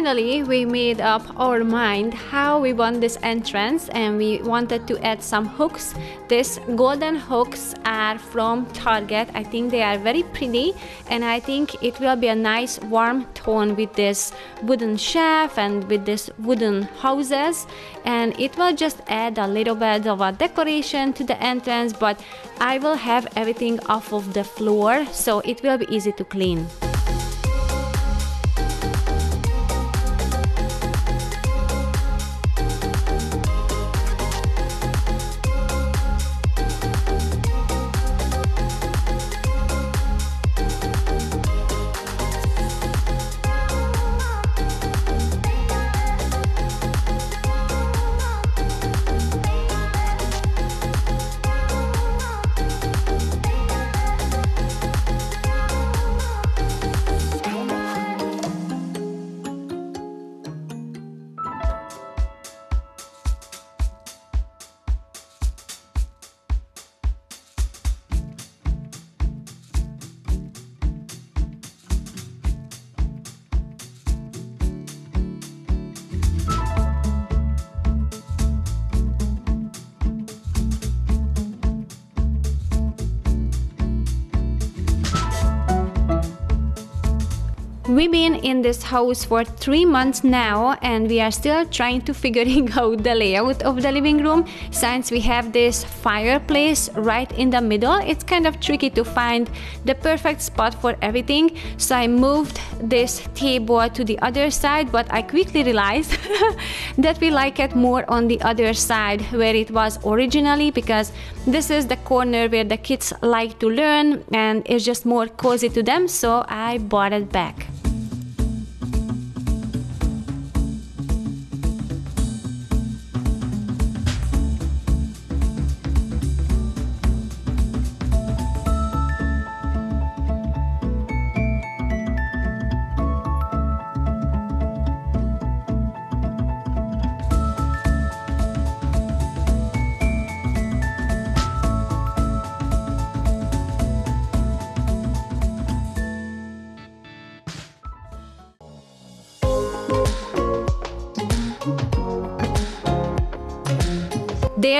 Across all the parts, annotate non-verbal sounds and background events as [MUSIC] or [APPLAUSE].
finally we made up our mind how we want this entrance and we wanted to add some hooks. These golden hooks are from target. I think they are very pretty and i think it will be a nice warm tone with this wooden shelf and with this wooden houses. And it will just add a little bit of a decoration to the entrance but i will have everything off of the floor so it will be easy to clean We've been in this house for three months now and we are still trying to figuring [LAUGHS] out the layout of the living room since we have this fireplace right in the middle it's kind of tricky to find the perfect spot for everything so I moved this table to the other side but I quickly realized [LAUGHS] that we like it more on the other side where it was originally because this is the corner where the kids like to learn and it's just more cozy to them so I bought it back.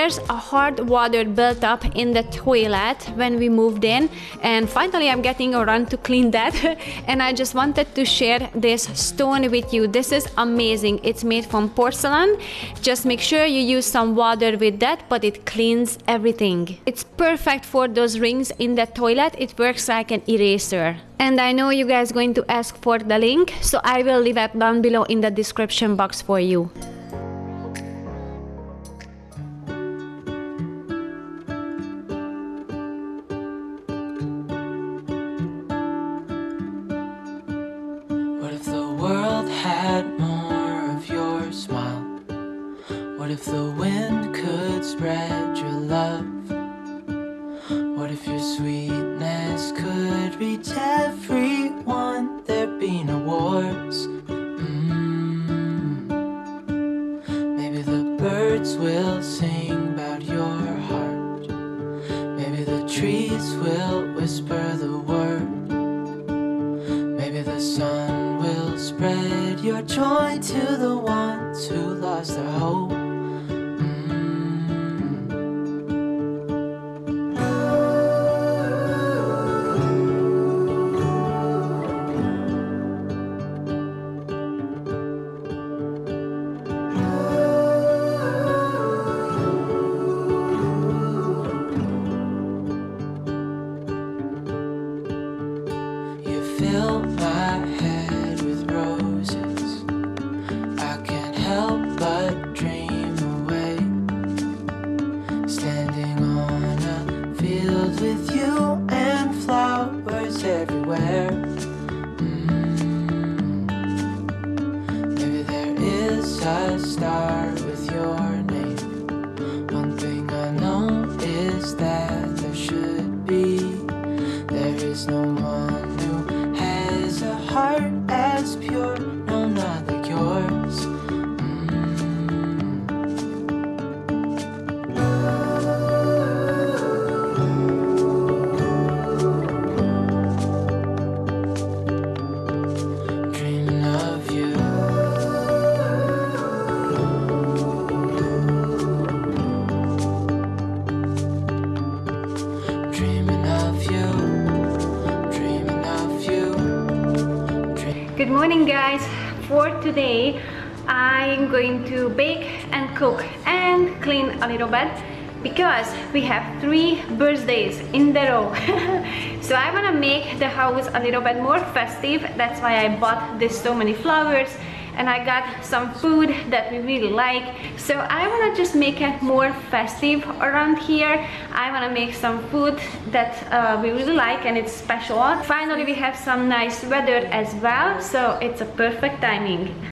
There's a hard water built up in the toilet when we moved in. And finally i'm getting around to clean that. [LAUGHS] And i just wanted to share this stone with you. This is amazing. It's made from porcelain. Just make sure you use some water with that but it cleans everything. It's perfect for those rings in the toilet. It works like an eraser. And i know you guys going to ask for the link so i will leave it down below in the description box for you reach everyone? There'd be no wars. I'm going to bake and cook and clean a little bit because we have three birthdays in the row. [LAUGHS] So I want to make the house a little bit more festive. That's why I bought this so many flowers and I got some food that we really like. So I want to just make it more festive around here. I want to make some food that uh, we really like and it's special. Finally we have some nice weather as well so it's a perfect timing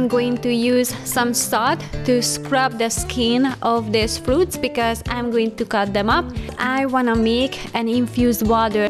I am going to use some salt to scrub the skin of these fruits because I'm going to cut them up. I wanna make an infused water.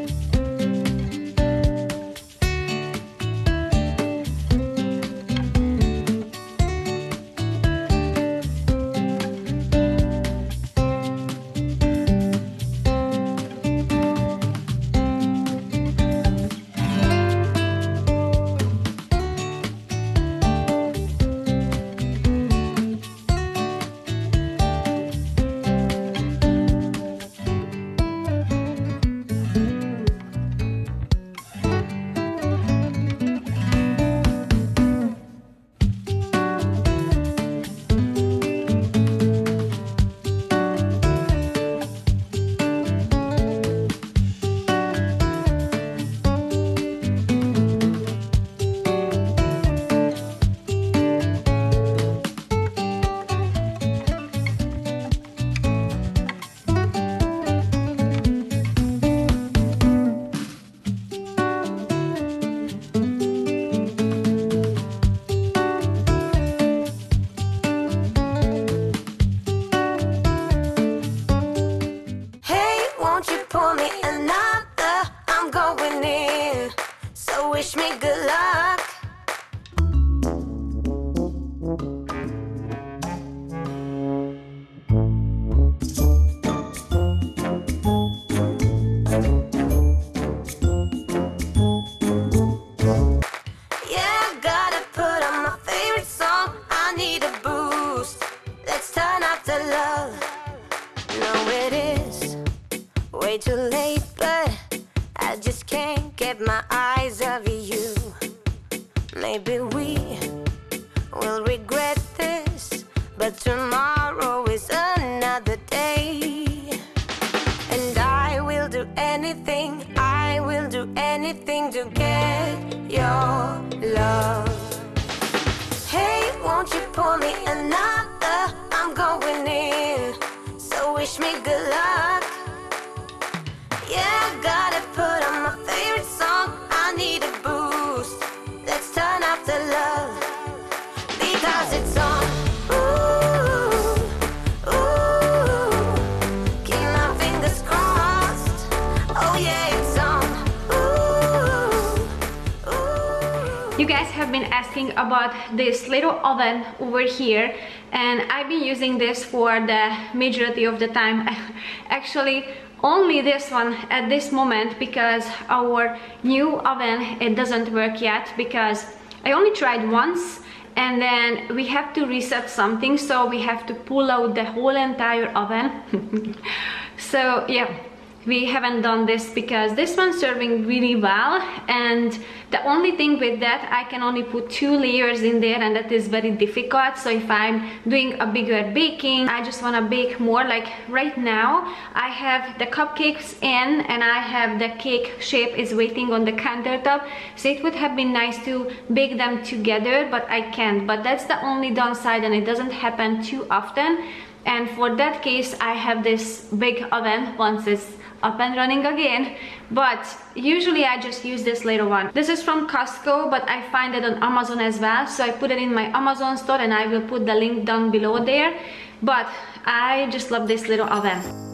Your love. Hey, won't you pour me another? I'm going in. So wish me good luck. Asking about this little oven over here and I've been using this for the majority of the time. [LAUGHS] Actually, only this one at this moment because our new oven, it doesn't work yet because I only tried once and then we have to reset something so we have to pull out the whole entire oven. [LAUGHS] so yeah, we haven't done this because this one's serving really well and The only thing with that, I can only put two layers in there and that is very difficult. So if I'm doing a bigger baking, I just wanna bake more. Like right now, I have the cupcakes in and I have the cake shape is waiting on the countertop. So it would have been nice to bake them together, but I can't. But that's the only downside and it doesn't happen too often and for that case I have this big oven once it's up and running again but usually I just use this little one. This is from Costco but I find it on Amazon as well so I put it in my Amazon store and I will put the link down below there but I just love this little oven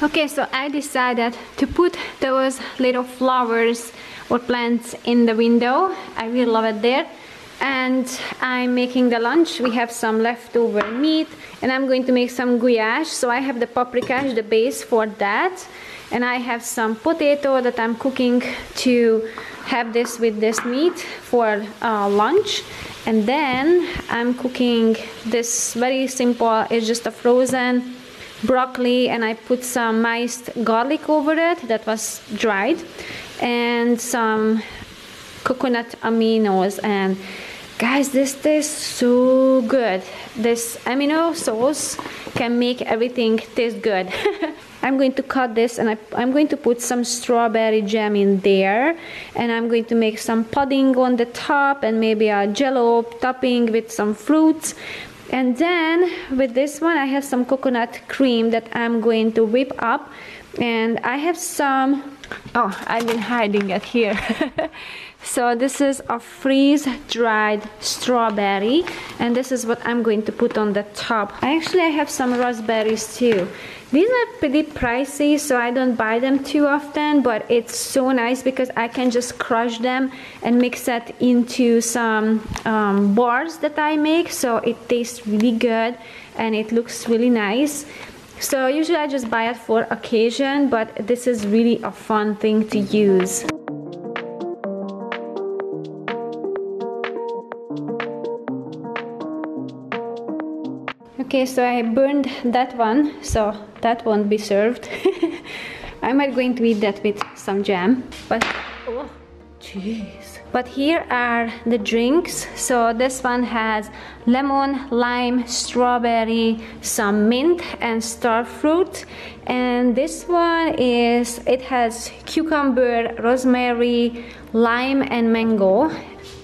Okay, so I decided to put those little flowers or plants in the window. I really love it there. And I'm making the lunch. We have some leftover meat and I'm going to make some goulash. So I have the paprika, the base for that. And I have some potato that I'm cooking to have this with this meat for uh, lunch. And then I'm cooking this very simple, it's just a frozen broccoli and I put some minced garlic over it that was dried and some coconut aminos and guys this tastes so good. This amino sauce can make everything taste good. [LAUGHS] I'm going to cut this and I, am going to put some strawberry jam in there. And I'm going to make some pudding on the top and maybe a jello topping with some fruits and then with this one I have some coconut cream that I'm going to whip up. And I have some, oh, I've been hiding it here. [LAUGHS] so this is a freeze dried strawberry and this is what I'm going to put on the top. Actually, I have some raspberries too. These are pretty pricey, so I don't buy them too often, but it's so nice because I can just crush them and mix it into some um, bars that I make, so it tastes really good and it looks really nice. So usually I just buy it for occasion, but this is really a fun thing to use. Okay, so I burned that one, so that won't be served. [LAUGHS] I'm not going to eat that with some jam, but oh, jeez. But here are the drinks. So this one has lemon, lime, strawberry, some mint and star fruit. And this one is, it has cucumber, rosemary, lime and mango.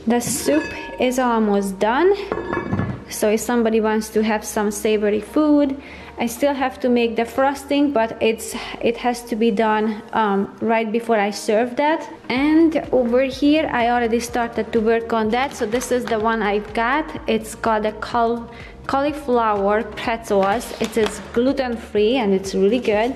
The soup is almost done. So if somebody wants to have some savory food, I still have to make the frosting, but it's it has to be done um, right before I serve that. And over here, I already started to work on that. So this is the one I've got. It's called a caul cauliflower pretzels. It is gluten free and it's really good.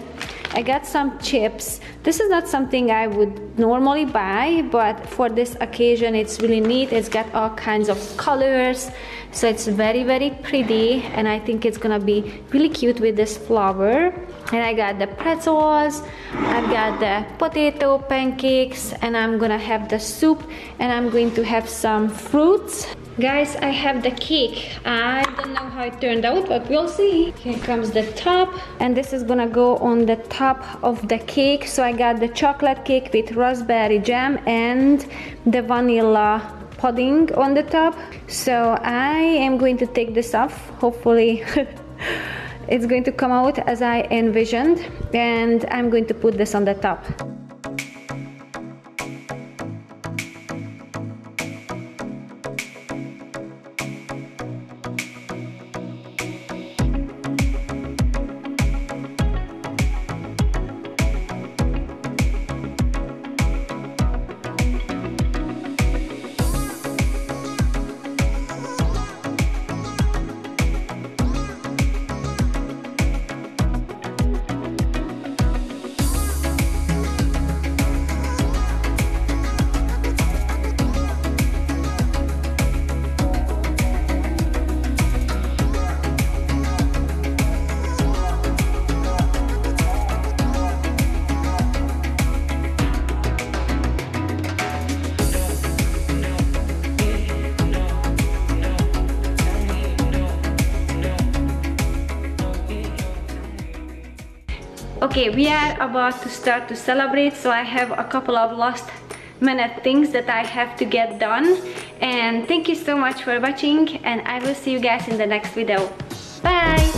I got some chips. This is not something I would normally buy, but for this occasion, it's really neat. It's got all kinds of colors so it's very very pretty and I think it's gonna be really cute with this flower. And I got the pretzels I've got the potato pancakes and I'm gonna have the soup and I'm going to have some fruits. Guys I have the cake. I don't know how it turned out but we'll see. Here comes the top and this is gonna go on the top of the cake. So I got the chocolate cake with raspberry jam and the vanilla pudding on the top. So I am going to take this off. Hopefully [LAUGHS] it's going to come out as I envisioned and I'm going to put this on the top okay we are about to start to celebrate so i have a couple of last minute things that i have to get done. And thank you so much for watching and i will see you guys in the next video. Bye